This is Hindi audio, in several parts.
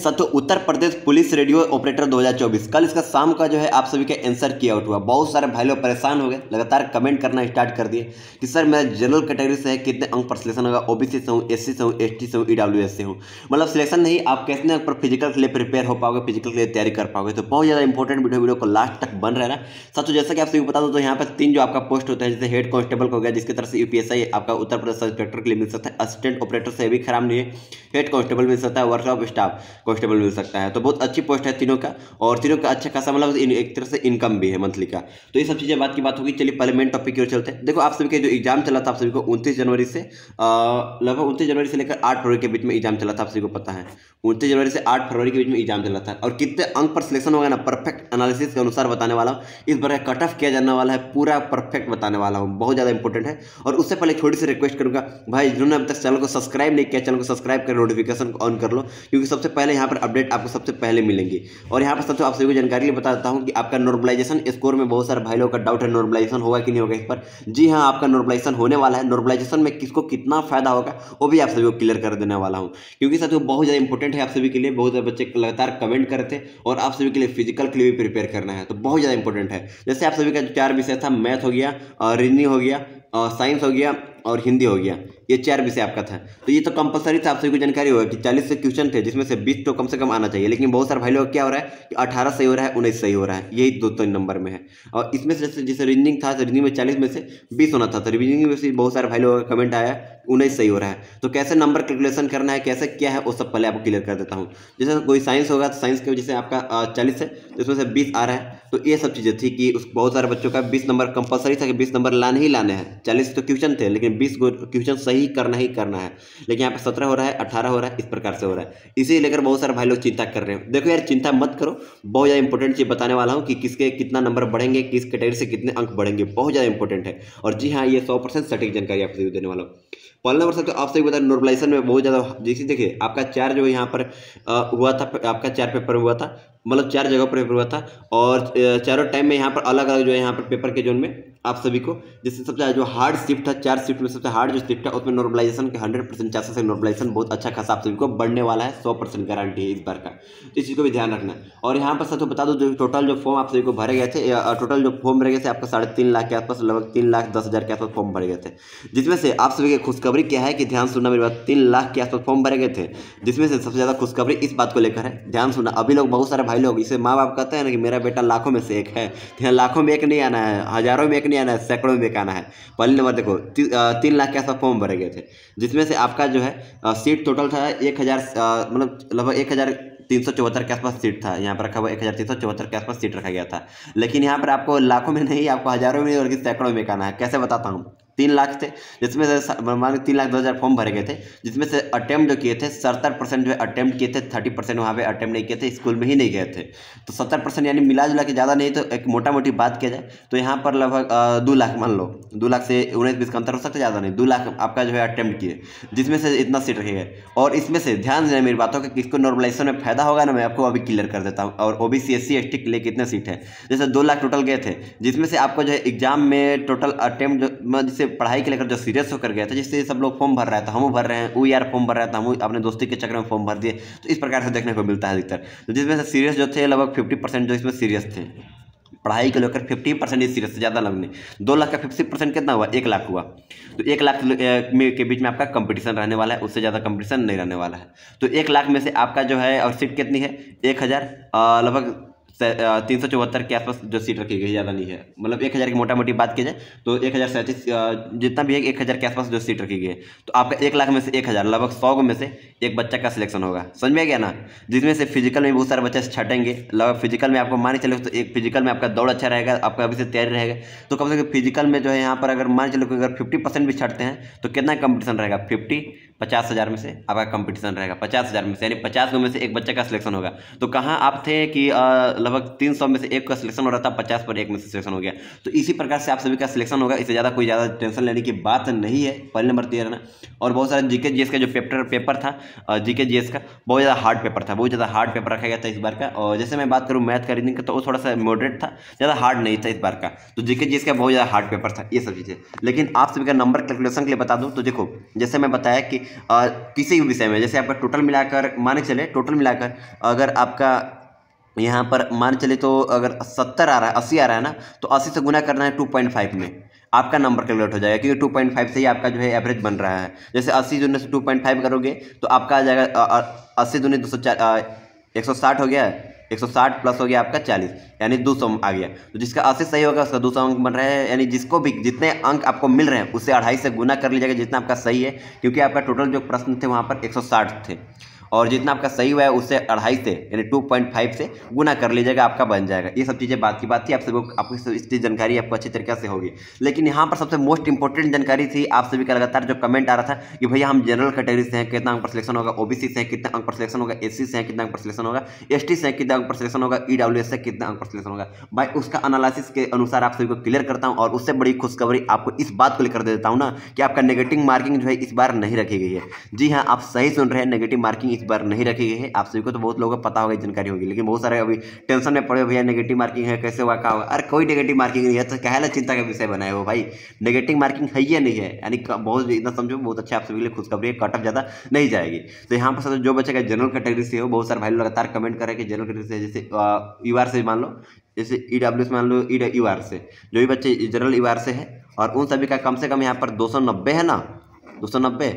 साथियों, Uttar Pradesh police radio operator 2024 कल इसका शाम का जो है, आप सभी का आंसर किया आउट हुआ। बहुत सारे भाई लोग परेशान हो गए। लगातार कमेंट करना स्टार्ट कर दिए कि, सर, मैं जनरल कैटेगरी से है, कितने अंक पर सिलेक्शन होगा? ओबीसी से हूँ एससी से हूँ एसटी से हूँ ईडब्ल्यूएस से हूँ। मतलब सिलेक्शन नहीं, आप कितने अंक पर फ़िज़िकल के लिए प्रिपेयर हो पाओगे फ़िज़िकल के लिए तैयारी कर पाओगे। तो बहुत ज़्यादा इंपॉर्टेंट वीडियो वीडियो को लास्ट तक बन रहा है। साथियों, जैसा कि आप सभी बता दो तो यहाँ पर तीन जो आपका पोस्ट होता है, जैसे हेड कांस्टेबल हो गया, जिसकी तरफ़ से यूपीएसआई आपका उत्तर प्रदेश इंस्पेक्टर के लिए मिल सकता है। असिस्टेंट ऑपरेटर से भी खराब नहीं है। हेड कांस्टेबल मिल सकता है वर्कशॉप स्टाफ कांस्टेबल मिल सकता है। तो बहुत अच्छी पोस्ट है तीनों का और तीनों का अच्छा खासा मतलब एक तरह से इनकम भी है मंथली का। तो ये सब चीज़ें बात की बात होगी। चलिए पहले मेन टॉपिक की ओर चलते हैं। देखो, आप सभी के जो एग्ज़ाम चला था आप सभी को उनतीस जनवरी से लगभग उनतीस जनवरी से लेकर आठ फरवरी के बीच में एग्ज़ाम चला था आप सभी को पता है। उनतीस जनवरी से आठ फरवरी के बीच में एग्ज़ाम चला था। और कितने अंक पर सिलेक्शन होगा ना परफेक्ट एनालिसिस के अनुसार बताने वाला हूँ। इस बार कट ऑफ़ किया जाने वाला है, पूरा परफेक्ट बताने वाला हूँ। बहुत ज़्यादा इंपॉर्टेंट है। और उससे पहले छोटी सी रिक्वेस्ट करूँगा, भाई जिन्होंने अब तक चैनल को सब्सक्राइब नहीं किया चैनल को सब्सक्राइब कर नोटिफिकेशन ऑन कर लो। क्योंकि सबसे पहले यहाँ पर अपडेट आपको सबसे पहले मिलेंगी। और यहाँ पर सबसे आप सभी को जानकारी लिए बता देता हूँ कि आपका नॉर्मलाइजेशन स्कोर में बहुत सारे भाई लोगों का डाउट है नॉर्मलाइजेशन होगा कि नहीं होगा इस पर। जी हाँ आपका नॉर्मलाइजेशन होने वाला है। नॉर्मलाइजेशन में किसको कितना फ़ायदा होगा, वो भी आप सभी को क्लियर कर देने वाला हूँ। क्योंकि साथियों, बहुत ज़्यादा इंपॉर्टेंट है आप सभी के लिए। बहुत ज़्यादा बच्चे लगातार कमेंट करते हैं और आप सभी के लिए फ़िज़िकल के लिए भी प्रिपेयर करना है। तो बहुत ज़्यादा इंपॉर्टेंट है। जैसे आप सभी का चार विषय था मैथ हो गया रीजनिंग हो गया साइंस हो गया और हिंदी हो गया। ये चार विषय आपका था। तो ये तो कंपलसरी था, आप सभी को जानकारी होगा कि चालीस से क्वेश्चन थे, जिसमें से बीस तो कम से कम आना चाहिए। लेकिन बहुत सारे भाई लोग क्या हो रहा है कि अठारह सही हो रहा है, उन्नीस सही हो रहा है। यही दो तीन नंबर में है। और इसमें से जैसे जैसे रीजनिंग था तो रीजनिंग में चालीस में से बीस होना था। तो रीजनिंग में से बहुत सारे भाई लोगों का कमेंट आया, उन्नीस सही हो रहा है। तो कैसे नंबर कैलकुलेशन करना है, कैसे क्या है, वो सब पहले आपको क्लियर कर देता हूँ। जैसे कोई साइंस होगा तो साइंस की वजह से आपका चालीस है तो इसमें से बीस आ रहा है। तो ये सब चीज़ें थी कि उस, बहुत सारे बच्चों का बीस नंबर कंपलसरी था कि बीस नंबर लाने ही लाने हैं। चालीस तो क्वेश्चन थे, लेकिन बीस क्वेश्चन सही करना ही करना है। लेकिन यहाँ पे सत्रह हो रहा है, अठारह हो रहा है, इस प्रकार से हो रहा है। इसी लेकर बहुत सारे भाई लोग चिंता कर रहे हैं। देखो यार, चिंता मत करो। बहुत ज़्यादा इंपॉर्टेंट चीज़ बताने वाला हूँ कि किसके कितना नंबर बढ़ेंगे, किस कैटेगरी से कितने अंक बढ़ेंगे। बहुत ज़्यादा इंपॉर्टेंट है। और जी हाँ ये सौ सटीक जानकारी आपसे देने वाला हूँ। पहले नंबर से तो आप सही बता नॉर्मलाइजेशन में बहुत ज़्यादा जैसे देखिए, आपका चार जो यहाँ पर हुआ था, आपका चार पेपर हुआ था मतलब चार जगह पर पेपर हुआ था। और चारों टाइम में यहाँ पर अलग अलग जो है यहाँ पर पेपर के जोन में आप सभी को जैसे सबसे जो हार्ड शिफ्ट था, चार शिफ्ट में सबसे हार्ड जो शिफ्ट है उसमें नॉर्मलाइजेशन के हंड्रेड परसेंट चांसेस है नॉर्मलाइजेशन बहुत अच्छा खासा आप सभी को बढ़ने वाला है, सौ परसेंट गारंटी है इस बार का। तो इस चीज़ को भी ध्यान रखना और यहाँ पर सच बता दो, जो टोटल जो फॉर्म आप सभी को भरे गए थे टोटल जो फॉर्म भरे गए थे, आपका साढ़े तीन लाख के आसपास, लगभग तीन लाख दस हज़ार के आसपास फॉर्म भरे गए थे। जिसमें से आप सभी की खुशखबरी क्या है कि ध्यान सुनना मेरी बात, तीन लाख के आसपास फॉर्म भरे गए थे, जिसमें से सबसे ज़्यादा खुशखबरी इस बात को लेकर है। ध्यान सुनना, अभी लोग बहुत सारे भाई लोग इसे माँ बाप कहते हैं ना कि मेरा बेटा लाखों में से एक है। लाखों में एक नहीं आना है, हज़ारों में एक नहीं आना है सैकड़ों में बेकाना है। पहले नंबर देखो ती, तीन लाख के आसपास फॉर्म भरे गए थे। जिसमें से आपका जो है सीट टोटल था एक हज़ार मतलब लगभग एक हज़ार तीन सौ चौहत्तर के आसपास सीट था। यहाँ पर रखा हुआ एक हज़ार तीन सौ चौहत्तर के आसपास सीट रखा गया था। लेकिन यहाँ पर आपको लाखों में नहीं आपको हज़ारों में और सैकड़ों में आना है। कैसे बताता हूँ? तीन लाख थे, जिसमें से मान तीन लाख दो हज़ार फॉर्म भरे गए थे, जिसमें से अटैम्प्ट किए थे, सत्तर परसेंट जो है अटैम्प्ट किए थे, थर्टी परसेंट वहाँ पे अटैम्प्ट नहीं किए थे, स्कूल में ही नहीं गए थे। तो सत्तर परसेंट यानी मिला जुला के ज़्यादा नहीं तो एक मोटा मोटी बात किया जाए तो यहाँ पर लगभग दो लाख मान लो, दो लाख से उन्नीस बीस का अंतर हो सकता है, ज़्यादा नहीं, दो लाख आपका जो है अटैम्प्ट किए, जिसमें से इतना सीट रखे गए और इसमें से ध्यान देना मेरी बातों का, किसको नॉर्मलाइजेशन में फ़ायदा होगा ना, मैं आपको अभी क्लियर कर देता हूँ। और O B C S C S T के लिए कितने सीट है? जैसे दो लाख टोटल गए थे, जिसमें से आपको जो है एग्ज़ाम में टोटल अटैम्प्ट जिससे पढ़ाई के लेकर जो सीरियस होकर गया था, जिससे सब लोग फॉर्म भर रहा था, हम भर रहे हैं, वो यार फॉर्म भर रहा था, हम अपने दोस्ती के चक्कर में फॉर्म भर दिए तो इस प्रकार से देखने को मिलता है अधिकतर। तो जिसमें से सीरियस जो थे, लगभग फिफ्टी परसेंट जो इसमें सीरियस थे। पढ़ाई को लेकर फिफ्टी परसेंट इस सीरियस से ज़्यादा लगने। दो लाख का फिफ्टी परसेंट कितना हुआ? एक लाख हुआ। तो एक लाख के बीच में आपका कंपटीशन रहने वाला है, उससे ज़्यादा कंपटीशन नहीं रहने वाला है। तो एक लाख में से आपका जो है, और सीट कितनी है? एक हज़ार लगभग तीन सौ चौहत्तर के आसपास जो सीट रखी गई ज़्यादा नहीं है। मतलब एक हज़ार की मोटा मोटी बात की जाए तो एक हज़ार सैंतीस जितना भी है, एक हज़ार के आसपास जो सीट रखी गई है। तो आपका एक लाख में से एक हज़ार, लगभग सौ में से एक बच्चा का सिलेक्शन होगा। समझ में आ गया ना? जिसमें से फ़िज़िकल में बहुत सारे बच्चे छटेंगे, लगभग फ़िज़िकल में आपको मान चलो तो एक फ़िज़िकल में आपका दौड़ अच्छा रहेगा, आपका अभी से तैयारी रहेगा। तो कम से कम फ़िज़िकल में जो है यहाँ पर अगर मान चलो अगर फिफ्टी परसेंट भी छटते हैं तो कितना कंपटीशन रहेगा? फिफ्टी पचास हज़ार में से आपका कंपटीशन रहेगा, पचास हज़ार में से, यानी पचास में से एक बच्चे का सिलेक्शन होगा। तो कहाँ आप थे कि लगभग तीन सौ में से एक का सिलेक्शन हो रहा था, पचास पर एक में से सिलेक्शन हो गया। तो इसी प्रकार से आप सभी का सिलेक्शन होगा, इससे ज़्यादा कोई ज़्यादा टेंशन लेने की बात नहीं है। पहले नंबर दिया रहना। और बहुत सारा जीके जीएस का जो पेपर पेपर था जीके जीएस का, बहुत ज़्यादा हार्ड पेपर था, बहुत ज़्यादा हार्ड पेपर रखा गया था इस बार का। और जैसे मैं बात करूँ मैथ का रीडिंग का तो वो थोड़ा सा मॉडरेट था, ज़्यादा हार्ड नहीं था इस बार का। तो जीके जीएस का बहुत ज़्यादा हार्ड पेपर था, ये सब चीज़ें। लेकिन आप सभी का नंबर कैलकुलेशन के लिए बता दूँ तो देखो, जैसे मैं बताया कि किसी भी विषय में, जैसे आपका टोटल मिलाकर, माने चले टोटल मिलाकर अगर आपका यहाँ पर मान चले तो अगर सत्तर आ रहा है, अस्सी आ रहा है ना तो अस्सी से गुना करना है टू पॉइंट फाइव में। आपका नंबर कैलकुलेट हो जाएगा, क्योंकि टू पॉइंट फाइव से ही आपका जो है एवरेज बन रहा है। जैसे अस्सी दूनी से टू पॉइंट फाइव करोगे तो आपका आ जाएगा अस्सी दूनी दो सौ चार एक सौ साठ हो गया, एक सौ साठ प्लस हो गया आपका चालीस, यानी दो सौ आ गया। तो जिसका अस्सी सही होगा, उसका दो सौ अंक बन रहा है, यानी जिसको भी, जितने अंक आपको मिल रहे हैं उससे अढ़ाई से गुना कर लीजिएगा जितना आपका सही है, क्योंकि आपका टोटल जो प्रश्न थे, वहाँ पर एक सौ साठ थे। और जितना आपका सही हुआ है, उससे अढ़ाई से, यानी टू पॉइंट फाइव से गुना कर लीजिएगा, आपका बन जाएगा। ये सब चीज़ें बात की बात थी, आप सभी आपको इसकी जानकारी आपको अच्छी तरीके से होगी। लेकिन यहाँ पर सबसे मोस्ट इंपॉर्टेंट जानकारी थी आप सभी का लगातार जो कमेंट आ रहा था कि भैया हम जनरल कैटेगरी से हैं, कितना अंक पर सिलेक्शन होगा ओबीसी से कितना अंक पर सिलेक्शन होगा एससी से हैं, कितना अंक पर सिलेक्शन होगा एसटी से हैं, कितना अंक पर सिलेक्शन होगा ई e से कितना अंक पर सिलेक्शन होगा। भाई, उसका अनालिसिस के अनुसार आप सभी को क्लियर करता हूँ और उससे बड़ी खुशखबरी आपको इस बात को लेकर देता हूँ ना कि आपका नेगेटिव मार्किंग जो है इस बार नहीं रखी गई है। जी हाँ आप सही सुन रहे हैं नेगेटिव मार्किंग इस बार नहीं रखी गई है। आप सभी को तो बहुत लोगों को पता होगा, जानकारी होगी। लेकिन बहुत सारे अभी टेंशन में पड़े भैया नेगेटिव मार्किंग है, कैसे हुआ क्या होगा अरे कोई नेगेटिव मार्किंग नहीं है तो क्या है चिंता का विषय बनाए हो भाई। नेगेटिव मार्किंग है या नहीं है? यानी बहुत इतना समझो, बहुत अच्छा आप सभी के लिए खुशखबरी है कटअप ज़्यादा नहीं जाएगी। तो यहाँ पर जो बच्चे का जनरल कैटेगरी से हो, बहुत सारे भाई लगातार कमेंट करें कि जनरल कैटेगरी से, जैसे यू से मान लो, जैसे ई डब्ल्यू से मान लो ई यू से। जो भी बच्चे जनरल यू से है, और उन सभी का कम से कम यहाँ पर दो सौ नब्बे है ना? दो सौ नब्बे?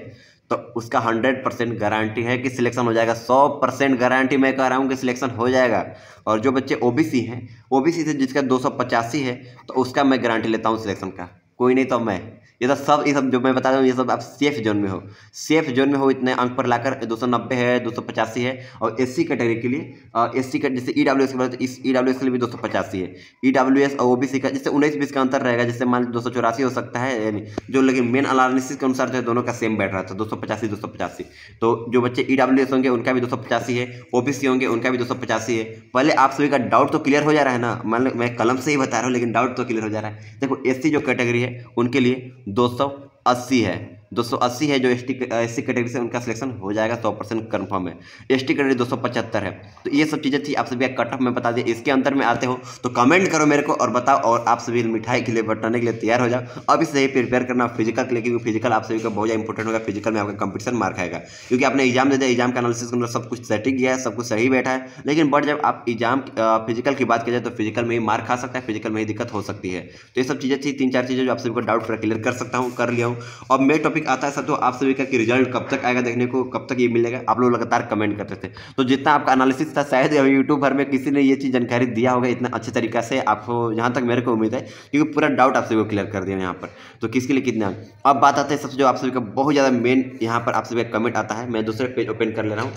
तो उसका हंड्रेड परसेंट गारंटी है कि सिलेक्शन हो जाएगा। सौ परसेंट गारंटी मैं कह रहा हूँ कि सिलेक्शन हो जाएगा। और जो बच्चे ओबीसी हैं, ओबीसी से जिसका दो सौ पचासी है तो उसका मैं गारंटी लेता हूँ सिलेक्शन का। कोई नहीं तो मैं ये तो सब, ये सब जो मैं बता रहा हूँ, ये सब आप सेफ़ जोन में हो। सेफ़ जोन में हो, इतने अंक पर लाकर दो सौ नब्बे है, दो सौ पचासी है, और एस सी कैटेगरी के लिए एस सी जैसे ई डब्ल्यू एस के इस ई डब्ल्यू एस के लिए भी दो सौ पचासी है। ई डब्ल्यू एस और ओ बी सी का, जैसे उन्नीस बीस का अंतर रहेगा, जैसे मान दो सौ चौरासी हो सकता है, यानी जो लेकिन मेन अनालिसिस के अनुसार जो है, दोनों का सेम बैठ रहा था दो सौ पचासी, दो सौ पचासी। तो जो बच्चे ई डब्ल्यू एस होंगे, उनका भी दो सौ पचासी है ओ बी सी होंगे, उनका भी दो सौ पचासी है। पहले आप सभी का डाउट तो क्लियर हो जा रहा है ना? मान लो, मैं कलम से ही बता रहा हूँ, लेकिन डाउट तो क्लियर हो जा रहा है। देखो एस सी जो कैटेगरी है, उनके लिए दो सौ अस्सी है। 280 है जो एस टी एस कैटेगरी से उनका सिलेक्शन हो जाएगा, सौ परसेंट कन्फर्म है। एस टी कैटेगरी दो सौ पचहत्तर है। तो ये सब चीज़ें थी, आप सभी कट ऑफ़ में बता दिए इसके अंतर में आते हो तो कमेंट करो मेरे को और बताओ और आप सभी मिठाई के लिए बटाने के लिए तैयार हो जाओ। अब से ही प्रिपेयर करना फ़िज़िकल के लिए, क्योंकि फ़िज़िकल आप सभी का बहुत ज़्यादा इंपॉर्टेंट होगा। फ़िज़िकल में आपका कंपटीशन मार्क आएगा। क्योंकि आपने एग्ज़ाम दे दिया एग्ज़ाम का एनालिसिस के अंदर सब कुछ सेटिंग किया है, सब कुछ सही बैठा है। लेकिन बट जब आप एग्ज़ाम फ़िज़िकल की बात की जाए तो फ़िज़िकल में ही मार्क खा सकता है फ़िज़िकल में ही दिक्कत हो सकती है। तो ये सब चीज़ें थी, तीन चार चीज़ें जो आप सभी को डाउट क्लियर कर सकता हूँ, कर लिया हूँ। और मेरे टॉपिक आता है सब तो आप सभी का कि रिज़ल्ट कब तक आएगा देखने को, कब तक ये मिलेगा, आप लोग लगातार कमेंट करते थे। तो जितना आपका एनालिसिस था, शायद यूट्यूब भर में किसी ने ये चीज़ जानकारी दिया होगा इतना अच्छे तरीके से, आपको जहाँ तक मेरे को उम्मीद है, क्योंकि पूरा डाउट आप सभी को क्लियर कर दिया यहाँ पर। तो किसके लिए कितना? अब बात आते हैं सबसे जो आप सभी का बहुत ज़्यादा मेन यहाँ पर आप सभी का कमेंट आता है, मैं दूसरे पेज ओपन कर ले रहा हूँ।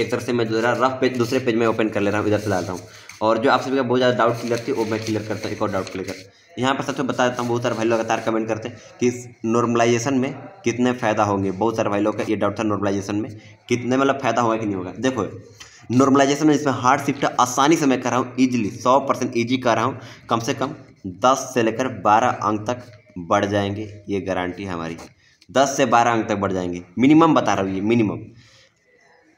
एक तरह से मैं जो रफ पेज दूसरे पेज में ओपन कर ले रहा हूँ, इधर से डाल रहा हूँ। और जो आप सभी का बहुत ज़्यादा डाउट क्लियर थी, वो मैं क्लियर करता हूँ, एक और डाउट क्लियर यहाँ पर सबसे बता देता हूँ, बहुत सारे भाई लोग लगातार कमेंट करते हैं कि नॉर्मलाइजेशन में कितने फ़ायदा होंगे। बहुत सारे भाई लोग का ये डाउट था नॉर्मलाइजेशन में, कितने मतलब फ़ायदा होगा कि नहीं होगा। देखो नॉर्मलाइजेशन में इसमें हार्ड शिफ्ट आसानी से मैं कर रहा हूँ ईजिली सौ परसेंट ईजी कर रहा हूँ। कम से कम दस से लेकर बारह अंक तक बढ़ जाएँगे, ये गारंटी है हमारी। दस से बारह अंक तक बढ़ जाएँगे। मिनिमम बता रहा हूँ ये मिनिमम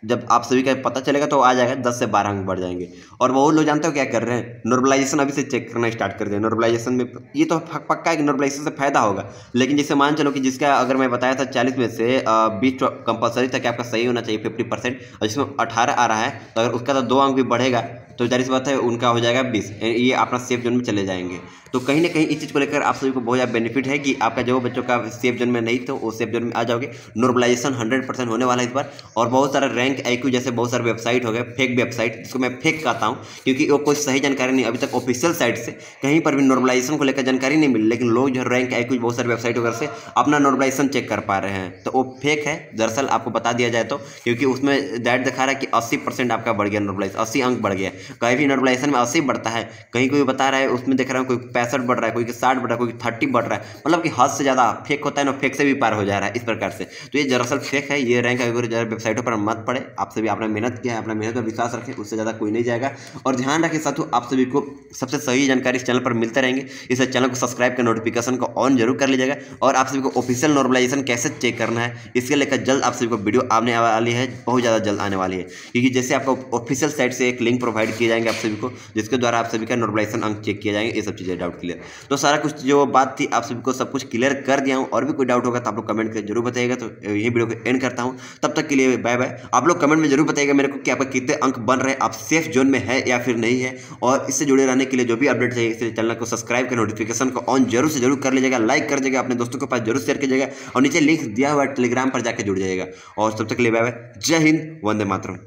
जब आप सभी का पता चलेगा तो आ जाएगा, दस से बारह अंक बढ़ जाएँगे। और बहुत लोग जानते हो क्या कर रहे हैं? नॉर्मलाइजेशन अभी से चेक करना स्टार्ट कर दिया। नॉर्मलाइजेशन में ये तो पक्का है कि नॉर्मलाइजेशन से फ़ायदा होगा। लेकिन जैसे मान चलो कि जिसका अगर मैं बताया था चालीस में से बीस कंपलसरी था कि आपका सही होना चाहिए फिफ्टी परसेंट और जिसमें अठारह आ रहा है तो अगर उसका तो दो अंक भी बढ़ेगा तो जारी बात है उनका हो जाएगा बीस। ये अपना सेफ़ जोन में चले जाएँगे। तो कहीं ना कहीं इस चीज़ को लेकर आप सभी को बहुत ज़्यादा बेनिफिट है कि आपका जो बच्चों का सेफ़ जोन में नहीं तो वो सेफ़ जोन में आ जाओगे। नॉर्मलाइजेशन हंड्रेड परसेंट होने वाला है इस बार। और बहुत सारा रैंक आई जैसे बहुत सारे वेबसाइट हो गए फेक वेबसाइट जिसको मैं फेक कहता हूँ, क्योंकि वो कोई सही जानकारी नहीं, अभी तक ऑफिशियल साइट से कहीं पर भी नॉर्मलाइजेशन को लेकर जानकारी नहीं मिली, लेकिन लोग जो रैंक आई बहुत सारे वेबसाइट वगैरह से अपना नॉर्मलाइजेशन चेक कर पा रहे हैं। तो वो फेक है, दरअसल आपको बता दिया जाए तो क्योंकि उसमें डायरेक्ट दिखा रहा है कि अस्सी परसेंट आपका बढ़ गया नॉर्मलाइज अस्सी अंक बढ़ गया। कहीं भी नॉर्मलाइजेशन में अस्सी बढ़ता है, कहीं कोई बता रहा है, उसमें देख रहा हूँ कोई पैंसठ बढ़ रहा है, कोई साठ बढ़ रहा है, कोई थर्टी बढ़ रहा है। मतलब कि हद से ज़्यादा फेक होता है ना फेक से भी पार हो जा रहा है इस प्रकार से। तो ये दरअसल फेक है, ये रैंक अगर ज़रा वेबसाइटों पर मत पड़े आप सभी आपने मेहनत किया है, अपना मेहनत पर विश्वास रखें, उससे ज़्यादा कोई नहीं जाएगा। और ध्यान रखें साथ आप सभी को सबसे सही जानकारी इस चैनल पर मिलते रहेंगे। इस चैनल को सब्सक्राइब कर नोटिफिकेशन को ऑन ज़रूर कर लीजिएगा। और आप सभी को ऑफिशियल नॉर्मलाइजेशन कैसे चेक करना है, इसके लेकर जल्द आप सभी को वीडियो आने वाली है, बहुत ज़्यादा जल्द आने वाली है। क्योंकि जैसे आपको ऑफिशियल साइट से एक लिंक प्रोवाइड किए जाएँगे आप सभी को, जिसके द्वारा आप सभी का नॉर्मलाइजेशन अंक चेक किया जाएँगे, ये सब चीज़ें डाउट क्लियर तो सारा कुछ जो बात थी, आप सभी को सब कुछ क्लियर कर दिया हूँ और भी कोई डाउट होगा तो आप लोग कमेंट कर ज़रूर बताइएगा। तो यही वीडियो को एंड करता हूँ। तब तक के लिए बाय बाय आप लोग कमेंट में ज़रूर बताइएगा मेरे को कि आपका कितने अंक बन रहे हैं, आप सेफ़ जोन में है या फिर नहीं है। और इससे जुड़े रहने के लिए जो भी अपडेट चाहिए, इस चैनल को सब्सक्राइब कर नोटिफिकेशन को ऑन ज़रूर से ज़रूर कर लीजिएगा। लाइक कर दीजिएगा, अपने दोस्तों के पास ज़रूर शेयर कीजिएगा और नीचे लिंक दिया हुआ टेलीग्राम पर जाकर जुड़ जाएगा और तब तक के लिए बाय बाय जय हिंद, वंदे मातरम।